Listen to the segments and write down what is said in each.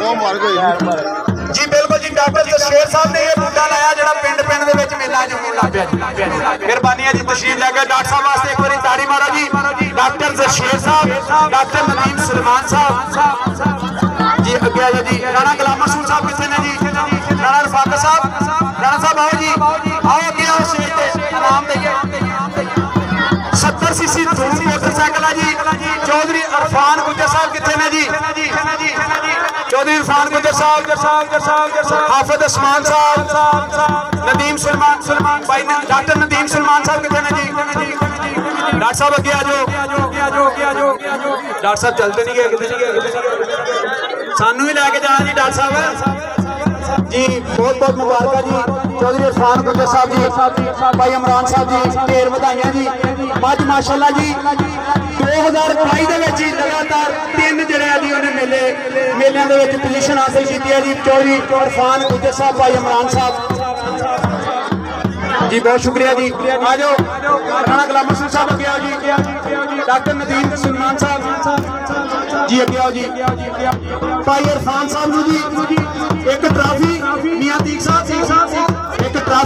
جی بالکل جی ڈاکٹر تشیر صاحب نے یہ بوٹا لایا جڑا پنڈ پنڈ دے وچ میلا جمون لگ پیا جی جی تشریف لے کے ڈاکٹر صاحب واسطے ایک بار تاڑی مارا جی ڈاکٹر تشیر صاحب ڈاکٹر ندیم سلمان صاحب جی اگے جی رانا غلام رسول صاحب کسے نے جی رانا رفاقہ صاحب رانا صاحب آؤ جی آؤ اگے آؤ سیٹ تے انعام دئیے ستر سی سی دھوم موٹر سائیکل جی چودھری عرفان گجر صاحب کتنے نے جی ਚੌਧਰੀ ਇਰਫਾਨ ਗੁੱਜਰ ਸਾਹਿਬ। ਹਾਫਿਜ਼ ਉਸਮਾਨ ਸਾਹਿਬ। ਨਦੀਮ ਸਲਮਾਨ ਸਲਮਾਨ ਭਾਈ ਨੇ- ਡਾਕਟਰ ਨਦੀਮ ਸਲਮਾਨ ਸਾਹਿਬ ਕਿੱਥੇ ਨੇ ਜੀ? ਡਾਕਟਰ ਸਾਹਿਬ ਅੱਗੇ ਆ ਜਾਓ। ਡਾਕਟਰ ਸਾਹਿਬ ਚੱਲਦੇ ਨਹੀਂ ਗਏ ਕਿਤੇ ਨਹੀਂ ਗਏ ਸਾਨੂੰ ਵੀ ਲੈ ਕੇ ਜਾਣਾ ਜੀ ਡਾਕਟਰ ਸਾਹਿਬ। جی بہت بہت مبارکہ جی چودری عرفان گجر صاحب جی بھائی عمران صاحب جی ڈھیر بدھائیاں جی ماج ماشاءاللہ جی 2022 دے وچ لگاتار تین جڑے جی انہوں نے میلے میلیاں دے پوزیشن حاصل کیتی ہے جی چودری عرفان گجر صاحب بھائی عمران صاحب جی بہت شکریہ جی آ جاؤ رانا غلام صاحب اگے جی ڈاکٹر ندیم سلمان صاحب جی اگے آؤ جی بھائی ارفان صاحب جی ایک ڈرام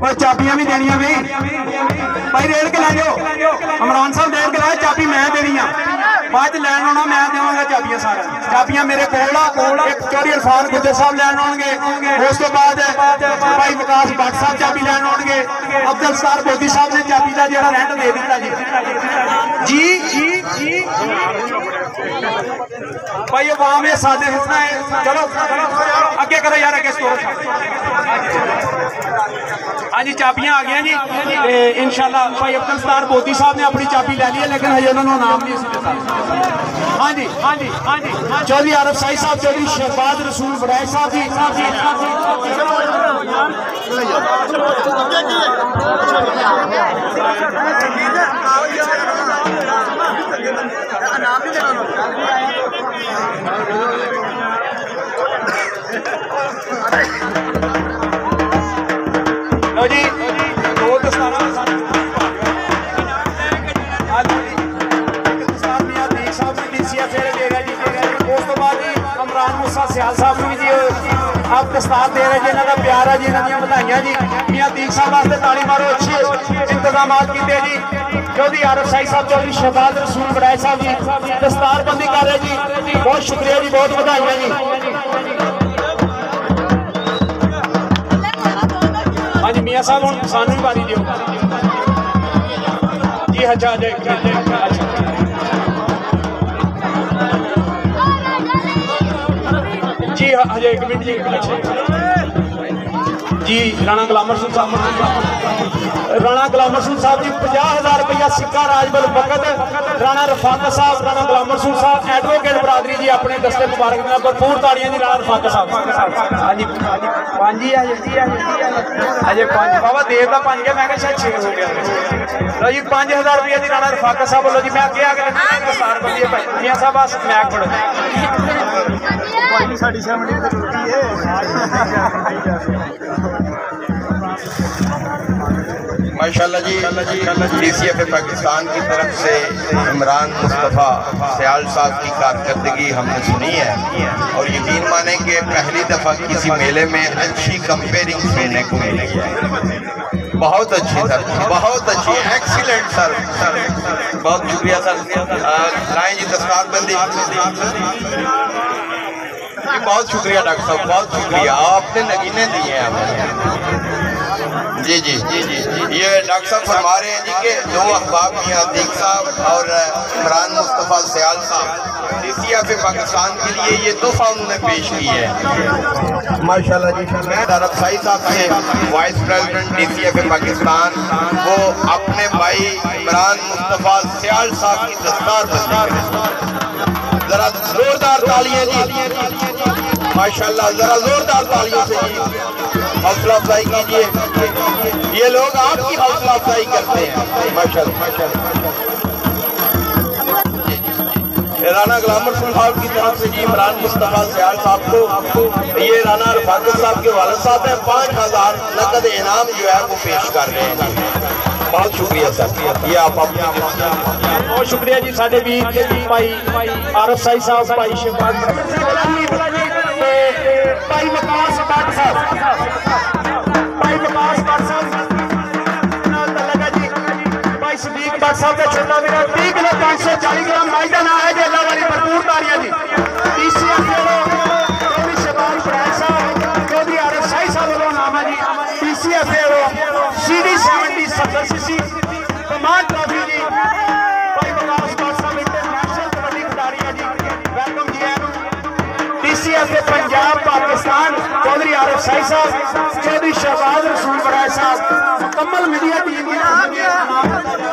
اور چاپیاں بھی دینیاں بھی بھائی ریڑ کے لائے جاؤ عمران صاحب دیر کے لائے چاپی میں دینی بات لینڈ ہونا میں دیواں گا چاپیاں سارا چاپیاں میرے کوڑا ایک چوڑی عرفان گجر صاحب لینڈ آن گے اس کے بعد ہے بھائی مقاس بٹ صاحب چاپی لینڈ آن گے عبدل سار بودی صاحب نے چاپی کا جڑا رینڈ دے دیتا جی جی جی بھائی وہاں میں سادے حسنا ہے چلو چلو کے کرو یار اگے سٹور ہاں جی چابیاں آ جی۔ انشاءاللہ بھائی عبد الستار بوتی صاحب نے اپنی چاپی لے لی لیکن ہجے انہوں نے نام نہیں ہاں جی،, ہاں جی ہاں جی ہاں جی چودھری عرب سائی صاحب، چودھری شہباد رسول بڑائی صاحب جی۔ صاحب جی, ہاں جی۔ ਦਸਤਾਰ ਮੀਆਂ ਦੀ ਸਾਹਿਬ ਦੇ ਰਿਹਾ ਜੀ ਸਿਆਲ ਸਾਹਿਬ ਨੂੰ ਵੀ ਜੀ ਆਪ ਦਸਤਾਰ ਦੇ ਰਹੇ ਜੀ, ਇਹਨਾਂ ਦਾ ਪਿਆਰ ਆ ਜੀ, ਇਹਨਾਂ ਦੀਆਂ ਵਧਾਈਆਂ ਜੀ। ਮੀਆਂ ਦੀਪ ਸਾਹਿਬ ਵਾਸਤੇ ਤਾਲੀ ਮਾਰੋ, ਅੱਛੇ ਇੰਤਜ਼ਾਮਾਤ ਕੀਤੇ ਜੀ। ਚੌਧਰੀ ਆਰਫ ਸਾਈ ਸਾਹਿਬ ਚੌਧਰੀ ਸ਼ਹਬਾਜ਼ ਰਸੂਲ ਬੜਾਈ ਸਾਹਿਬ ਜੀ, ਦਸਤਾਰਬੰਦੀ ਕਰ ਰਹੇ ਜੀ। ਬਹੁਤ ਸ਼ੁਕਰੀਆ ਜੀ, ਬਹੁਤ ਵਧਾਈਆਂ ਜੀ। صاحب ہوں سانو بھی باری دیو جی اچھا جی جی ہاں ایک منٹ جی جی رانا گلامر سن صاحب رانا گلامر سن صاحب جی پنجہ ہزار روپیہ سکہ راج بل وقت رانا رفاقہ صاحب رانا گلامر سن صاحب ایڈوکیٹ برادری جی اپنے دستے مبارک میں بھرپور تاڑیاں جی رانا رفاقہ صاحب بابا دیو کا میں کہا چھ سو جی ہزار روپیہ جیفاقر صاحب بولو جی میں ماشاءاللہ جی ڈی سی ایف پاکستان کی طرف سے عمران مصطفیٰ سیال صاحب کی کارکردگی ہم نے سنی ہے اور یقین مانیں کہ پہلی دفعہ کسی میلے میں اچھی کمپیرنگ سننے کو ملی ہے۔ بہت اچھی سر، بہت اچھی، ایکسیلنٹ سر۔ بہت شکریہ سر۔ لائیں جی دستار بندی۔ جی، بہت شکریہ ڈاکٹر صاحب، بہت شکریہ۔ آپ نے نگینے دی ہیں ہمیں۔ جی جی جی جی یہ ڈاکٹر صاحب فرما رہے ہیں جی کہ دو احباب میاں عتیق صاحب اور عمران مصطفیٰ سیال صاحب۔ ڈی سی ایف پاکستان کے لیے یہ تحفہ انہوں نے پیش کی ہے ماشاءاللہ جی۔ میں دارب سائی صاحب سے vice president D C F Pakistan وہ اپنے بھائی عمران مصطفیٰ سیال صاحب کی دستار بندی ذرا زوردار تالیاں جی۔ ماشاءاللہ، ذرا زوردار تالیوں سے حوصلہ افزائی کیجیے یہ لوگ آپ کی حوصلہ افزائی کرتے ہیں۔ ماشاءاللہ رانا غلامر صاحب کی طرف سے جی عمران مصطفیٰ سیار صاحب کو۔ یہ رانا رفاقت صاحب کے والد صاحب ہیں۔ پانچ ہزار نقد انعام جو ہے وہ پیش کر رہے ہیں۔ بہت شکریہ، سر۔ یہ آپ بہت شکریہ جی ساڑھے بھی جی، بھائی عارف سائی صاحب، بھائی شہباز بھائی وکاس بٹ صاحب گرام مائی کا نام ہے جی تیسرا سی سی سی سائی صاحب چودھری شہباز رسول برائے صاحب مکمل میڈیا ٹیم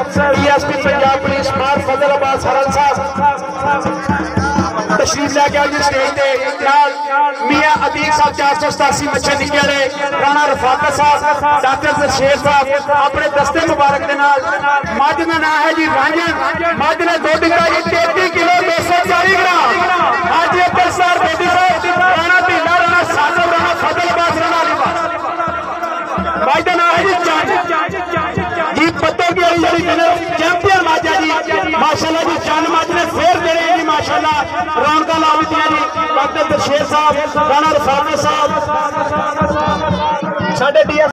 افسر D S P Punjab police مار فضل عباس ہرن صاحب تشریف لے گیا جس سٹیج تے نال میاں عدیق صاحب چار سو ستاسی بچے نکیا رہے رانا رفاقہ صاحب ڈاکٹر شیر صاحب اپنے دستے مبارک دے نال مادنہ نا ہے جی رانجن مادنہ دو دن کا یہ تیتی کلو دو سو چاری گرام آج یہ پرسار بیٹی صاحب رانا تیلا رانا ساتھ رانا فضل عباس رانا علی باس ماجد ہے جی چاند یہ پتوں کی ہری ہری چیمپئر ماجہ جی ماشاءاللہ جی چاند ماجہ سیر دے رہے انشاءاللہ رونکا لاوی دیا جی ڈاکٹر بشیر صاحب رانا رفانے صاحب ساڑھے ڈی ایس